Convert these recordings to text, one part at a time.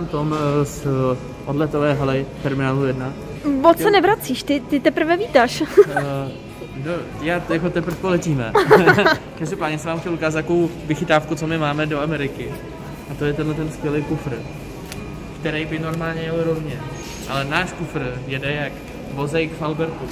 tam Tom eh, z eh, odletové haly Terminálu 1. Moc se nevracíš, ty, ty teprve vítáš. Eh, do, já jako teprve poletíme. Každopádně jsem vám chtěl ukázat takovou vychytávku, co my máme do Ameriky. A to je tenhle ten skvělý kufr, který by normálně jel rovně. Ale náš kufr jede jak vozejk v Albertu.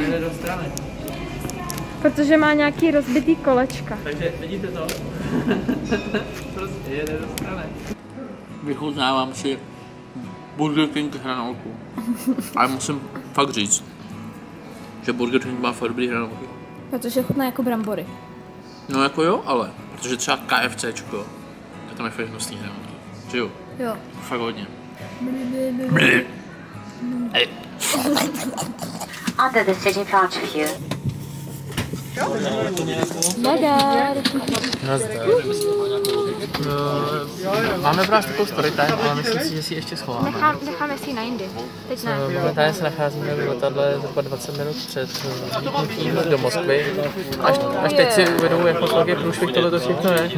Jede do strany. Protože má nějaký rozbitý kolečka. Takže vidíte to? prostě jede do strany. Vychutnávám si Burger King hranolku. Ale musím fakt říct, že Burger King má fakt dobrý hranolky. Protože chutná jako brambory. No jako jo, ale. Protože třeba KFCčko, tak tam je fakt hnusný hranolky. Že jo? Jo. Fakt hodně. Under the city front Nadar. Máme pro nás takovou story time, ale myslím si, že si ji ještě schováme. Nechám, necháme si ji na jindy. Teď ne. Momentálně se nacházíme v letadle zhruba 20 minut před vzlítnutím do Moskvy. Až, až teď si uvědomuji, jak moc velký průšvih tohle to všechno je.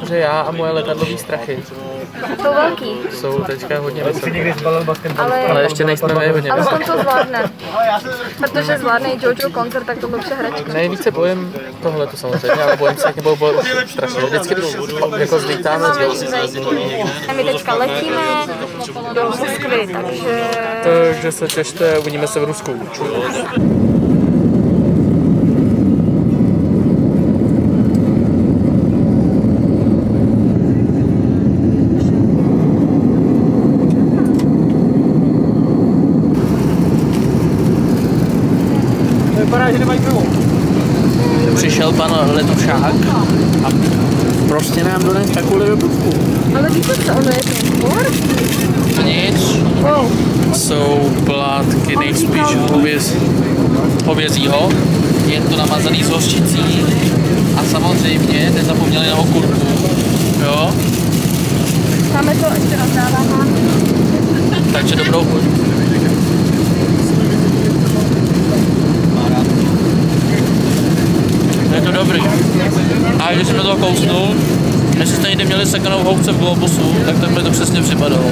Protože já a moje letadlové strachy Jsou velký, jsou teďka hodně vysoké. ale, Ale ještě nejsme my hodně ale on vysoké. to zvládne. Protože zvládne Jojo koncert, tak to byl přehračka. Nejvíce bojím tohle to samozřejmě, ale bojím se, jak nebo bojím strašně. Vždycky jako zlítáme z My teďka letíme do Moskvy, takže... Takže se těšte, uvidíme se v Rusku. Por? Nic, jsou plátky nejspíš hověz, hovězího, je to namazaný s hořčicí a samozřejmě nezapomněli na okurku. Jo? Máme to ještě rozdáváme. Takže dobrou chuť. Je to dobrý. A když jsem do toho kousnul, jestli jste někdy měli sekanou houbce v globusu, tak tak mi to přesně připadalo.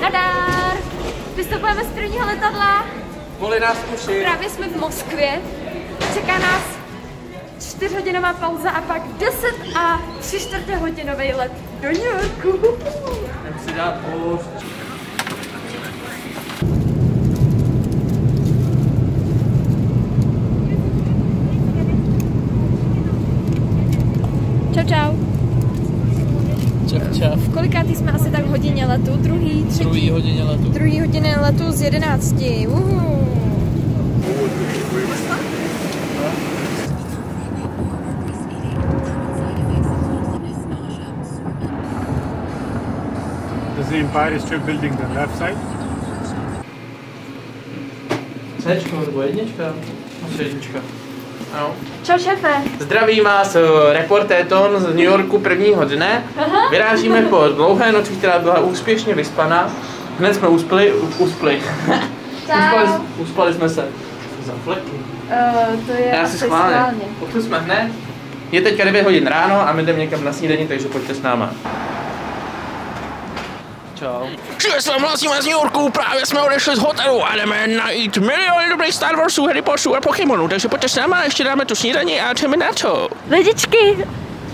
Nadár! Vystupujeme z prvního letadla. Boli nás uši. Právě jsme v Moskvě. Čeká nás čtyřhodinová pauza a pak 10 a tři čtvrtě hodinový let do New Yorku. Jdem si dát post. Čau, čau. Čau, čau. V kolikátý jsme asi tak v hodině letu? Druhý, třetí? Druhý hodině letu. Druhý hodině letu z 11. Uhu. This is the Empire State Building, the left side. Cčko nebo jednička? Asi jednička. Ano. Čau, šéfe. Zdravím vás, eh, reportér Ton z New Yorku prvního dne. Vyrážíme po dlouhé noci, která byla úspěšně vyspaná. Hned jsme uspěli, uspěli. uspali, uspali jsme se. Za fleky. Uh, to je Já si schválně. schválně. Jsme hned. Je teďka 9 hodin ráno a my jdeme někam na snídani, takže pojďte s náma. Čau. Že se hlásíme z New Yorku, právě jsme odešli z hotelu a jdeme najít miliony dobrých Star Warsů, Harry Potterů a Pokémonů, takže pojďte s náma, ještě dáme tu snídaní a jdeme na to. Lidičky,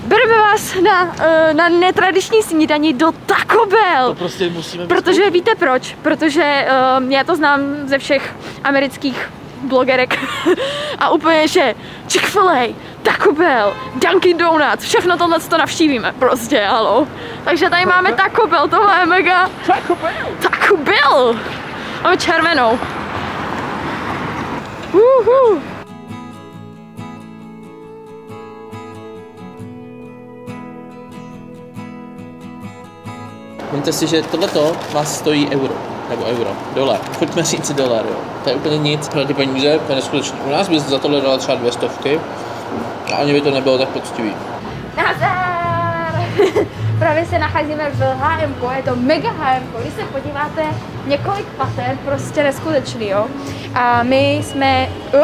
bereme vás na, uh, na netradiční snídaní do Taco Bell. Prostě musíme Protože víte proč? Protože uh, já to znám ze všech amerických blogerek a úplně, že Chick-fil-A, Taco Bell, Dunkin Donuts, všechno tohle to navštívíme prostě, halo. Takže tady máme Taco Bell, tohle je mega... Taco Bell! Taco Bell! Máme červenou. Uhu. Vemte si, že tohleto vás stojí euro. Nebo euro, dolar. Pojďme říct dolar, jo. To je úplně nic pro ty peníze, to je neskutečné. U nás by za tohle dala třeba dvě stovky a ani by to nebylo tak poctivý. Nazdar! Právě se nacházíme v HM, je to mega HM, když se podíváte, několik pater, prostě neskutečný, jo. A my jsme... Uh,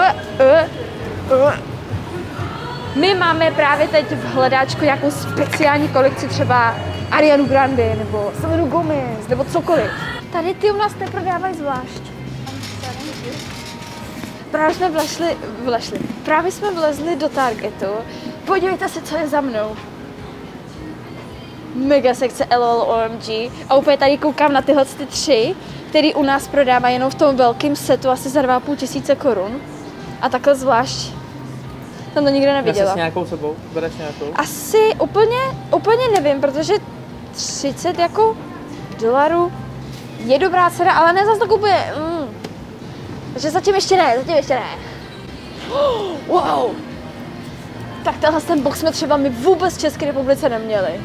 uh, uh, My máme právě teď v hledáčku nějakou speciální kolekci, třeba Arianu Grande, nebo Selenu Gomez, nebo cokoliv. Tady ty u nás neprodávají zvlášť. Právě jsme vlešli, vlešli. Právě jsme vlezli do Targetu. Podívejte se, co je za mnou. Mega sekce LOL OMG. A úplně tady koukám na tyhle ty tři, který u nás prodává jenom v tom velkém setu asi za 2,5 tisíce korun. A takhle zvlášť jsem to nikdy Já neviděla. s nějakou sebou, bereš nějakou? Asi úplně, úplně nevím, protože 30 jako dolarů je dobrá cena, ale ne zase tak úplně. Mm. Takže zatím ještě ne, zatím ještě ne. Wow! Tak tenhle ten box jsme třeba my vůbec v České republice neměli.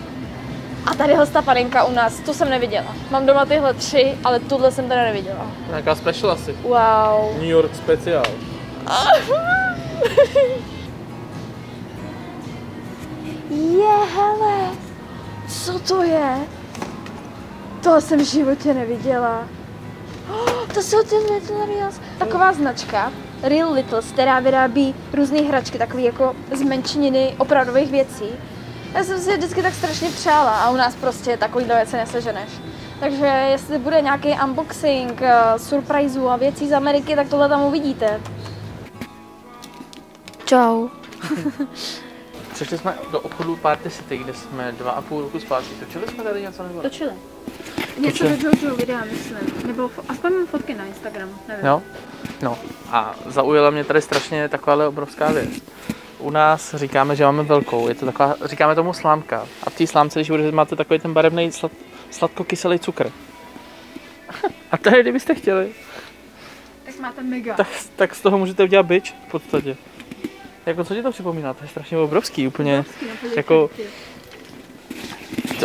A tadyhle ta panenka u nás, tu jsem neviděla. Mám doma tyhle tři, ale tuhle jsem teda neviděla. Nějaká special asi. Wow. New York speciál. Je, hele, co to je? To jsem v životě neviděla. Oh, to jsou ty Little Reels. Taková značka, Real Littles, která vyrábí různé hračky, takové jako zmenšeniny opravdových věcí. Já jsem si je vždycky tak strašně přála a u nás prostě takovýhle věci neseženeš. Takže jestli bude nějaký unboxing, eh, surpriseů a věcí z Ameriky, tak tohle tam uvidíte. Čau. Přišli jsme do obchodu Party City, kde jsme dva a půl roku zpátky. Točili jsme tady něco nebo? Točili. Něco do Jojo videa, myslím. Nebo aspoň mám fotky na Instagramu, nevím. Jo? No a zaujala mě tady strašně takováhle obrovská věc. U nás říkáme, že máme velkou, je to taková, říkáme tomu slámka. A v té slámce, když budete, máte takový ten barevný slad, sladkokyselý cukr. A tady, kdybyste chtěli, Tak máte mega. tak, tak z toho můžete udělat bič v podstatě. Jako co ti to připomíná? To je strašně obrovský, úplně. jako-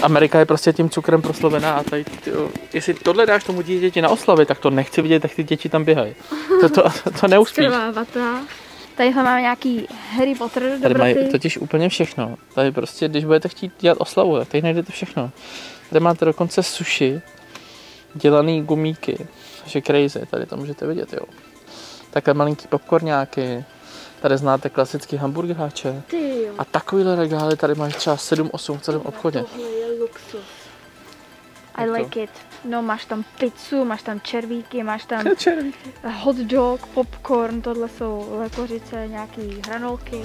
Amerika je prostě tím cukrem proslovená a tady, tyjo, jestli tohle dáš tomu dítěti na oslavy, tak to nechci vidět, jak ty děti tam běhají. To, to, to neuspíš. Vata. Tadyhle máme nějaký Harry Potter Tady mají dobroty. totiž úplně všechno. Tady prostě, když budete chtít dělat oslavu, tak tady najdete všechno. Tady máte dokonce sushi, dělaný gumíky, což je crazy, tady to můžete vidět, jo. Takhle malinký popcorňáky, tady znáte klasický hamburgeráče. A takovýhle regály tady máš třeba 7-8 v celém obchodě. I Jak to? like it. No, máš tam pizzu, máš tam červíky, máš tam hot dog, popcorn, tohle jsou lekořice, nějaký hranolky.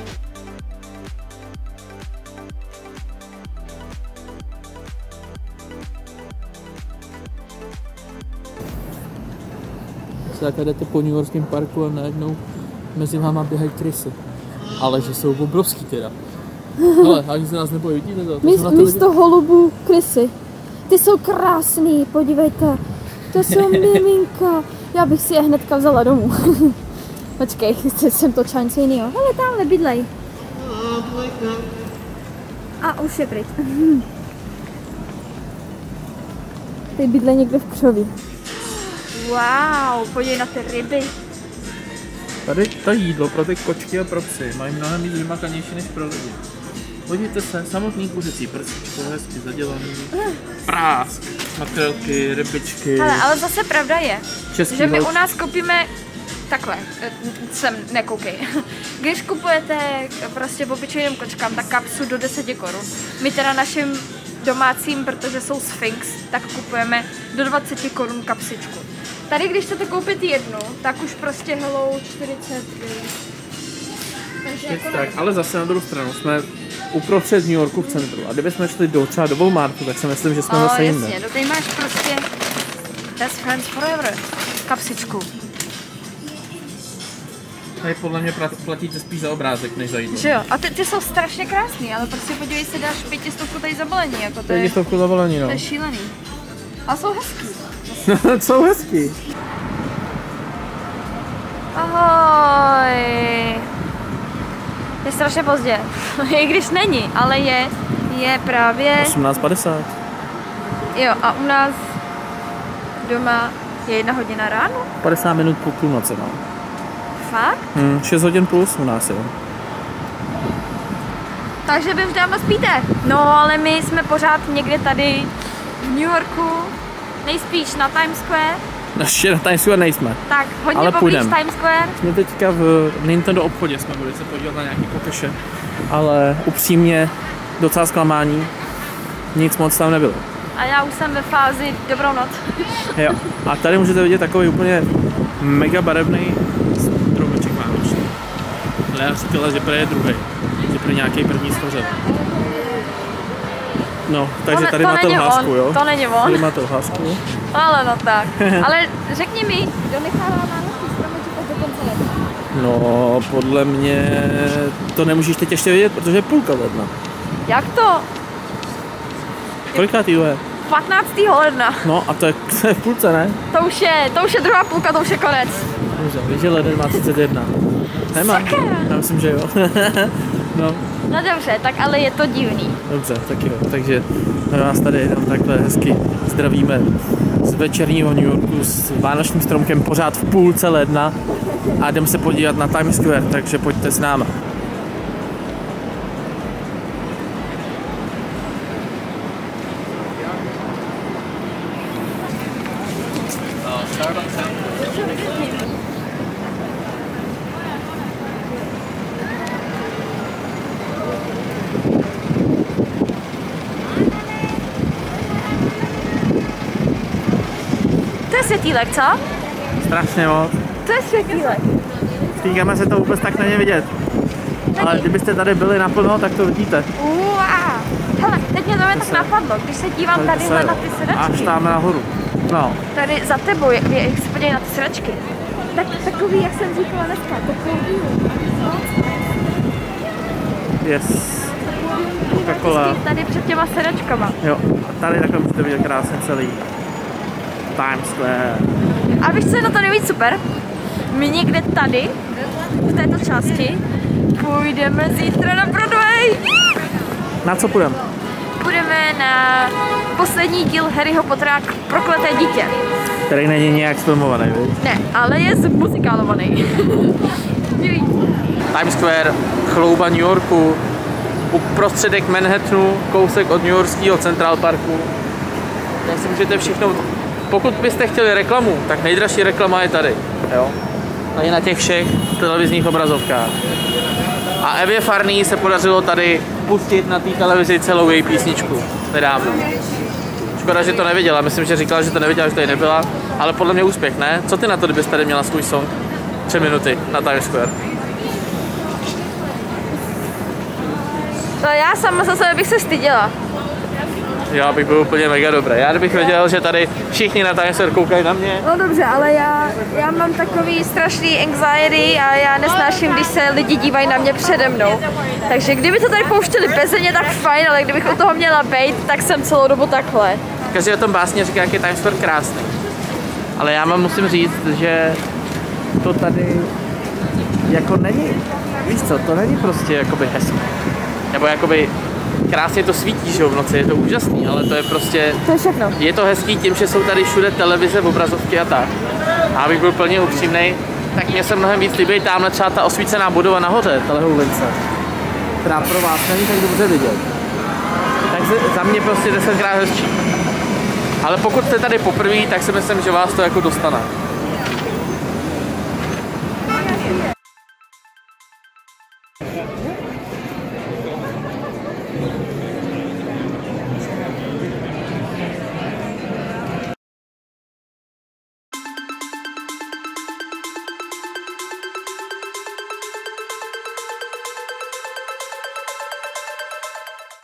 Se takhle jdete po New Yorkském parku a najednou mezi váma běhají krysy. Ale že jsou obrovský teda. Ale ani se nás nebojí, vidíte to? to lidi- Místo holubů krysy. Ty jsou krásný, podívejte. To jsou miminka. Já bych si je hnedka vzala domů. Počkej, chci jsem to něco jiného. Hele, tamhle bydlej. A už je pryč. Ty bydlej někde v křoví. Wow, podívej na ty ryby. Tady to jídlo pro ty kočky a pro psy mají mnohem víc vymakanější než pro lidi. Podívejte se, samotný kuřecí prstíčko, hezky zadělaný, prásk, makrelky, rybičky, Ale, ale zase pravda je, český že my u nás kopíme takhle, eh, sem nekoukej. Když kupujete prostě v obyčejným kočkám, tak kapsu do 10 korun. My teda našim domácím, protože jsou Sphinx, tak kupujeme do 20 korun kapsičku. Tady, když chcete koupit jednu, tak už prostě hello 40 Takže Nic jako tak, ale zase na druhou stranu jsme uprostřed New Yorku v centru a kdybychom šli do, třeba do Walmartu, tak si myslím, že jsme No zase jinde. jasně, do tady máš prostě Best Friends Forever kapsičku. Tady podle mě platíte spíš za obrázek, než za jídlo. Že jo? A ty, ty jsou strašně krásný, ale prostě podívej se, dáš pětistovku tady za balení, jako to je, Pětistovku zavolení, no. to je šílený. A jsou hezký. Jsou hezký. Ahoj. Je strašně pozdě. I když není, ale je. Je právě... 18.50. Jo, a u nás doma je jedna hodina ráno. 50 minut po půlnoci, no. Fakt? Hm, 6 hodin plus u nás, jo. Takže vy už dávno spíte. No, ale my jsme pořád někde tady v New Yorku, nejspíš na Times Square. Ještě na Times Square nejsme. Tak, hodně Ale poblíž půjdem. Times Square. Jsme teďka v Nintendo obchodě jsme byli se podívat na nějaký pokeše, ale upřímně docela zklamání, nic moc tam nebylo. A já už jsem ve fázi dobrou noc. Jo. A tady můžete vidět takový úplně mega barevný stromeček vánoční. Ale já říkala, že prý je druhý, že prý nějaký první schořel. No, takže ne- tady to máte lhásku, on, jo? to není on. Tady máte lhásku. Ale no tak. Ale řekni mi, kdo nechává vánoční stromeček do konce ledna? No, podle mě to nemůžeš teď ještě vědět, protože je půlka ledna. Jak to? Kolikátý je? 15. ledna. No a to je, to je v půlce, ne? To už je, to už je druhá půlka, to už je konec. Dobře, víš, že leden má 31. Nemá? Sakra. Já myslím, že jo. no, No dobře, tak ale je to divný. dobře, tak jo. Takže vás tady jenom takhle hezky zdravíme z večerního New Yorku s vánočním stromkem pořád v půlce ledna a jdeme se podívat na Times Square, takže pojďte s náma. Světílek, co? Strašně moc. To je světílek. Stýkáme se to vůbec tak není vidět. Ale kdybyste tady byli naplno, tak to vidíte. Wow. Hele, teď mě to jen tak napadlo, když se dívám tadyhle na ty Až sedačky, tam nahoru. No, tady za tebou, jak, jak se podívej na ty sedačky, tak takový, jak jsem říkala dneska, takový yes. Coca-Cola. tady před těma sedačkama. Jo, a tady takhle můžete vidět krásně celý Times Square. A víš, co je na to nejvíc super? My někde tady, v této části, půjdeme zítra na Broadway. Na co půjdeme? Půjdeme na poslední díl Harryho Pottera Prokleté dítě. Který není nějak filmovaný, viď? Ne, ale je muzikálovaný. Times Square, chlouba New Yorku, uprostředek Manhattanu, kousek od New Yorkského Central Parku. Tady si můžete všechno, pokud byste chtěli reklamu, tak nejdražší reklama je tady, jo. Tady na těch všech televizních obrazovkách. A Evě Farný se podařilo tady pustit na té televizi celou její písničku nedávno. Škoda, že to neviděla, myslím, že říkala, že to neviděla, že tady nebyla, ale podle mě úspěch, ne? Co ty na to, kdybys tady měla svůj song? Tři minuty na Times Square. To já sama za sebe bych se styděla. Já bych byl úplně mega dobrý. Já kdybych věděl, že tady všichni na Square koukají na mě, No dobře, ale já, já mám takový strašný anxiety a já nesnáším, když se lidi dívají na mě přede mnou. Takže kdyby to tady pouštěli bez mě, tak fajn, ale kdybych u toho měla být, tak jsem celou dobu takhle. každý o tom básně říká, jak je Times Square krásný. Ale já vám musím říct, že to tady jako není, víš co, to není prostě jakoby hezký. Nebo jakoby krásně to svítí, že jo, v noci, je to úžasný, ale to je prostě, To je všechno. je to hezký tím, že jsou tady všude televize, obrazovky a tak. A abych byl plně upřímný, tak mě se mnohem víc líbí tamhle třeba ta osvícená budova nahoře, tahle houlince, která pro vás není tak dobře vidět. Takže za mě prostě desetkrát hezčí. Ale pokud jste tady poprvé, tak si myslím, že vás to jako dostane.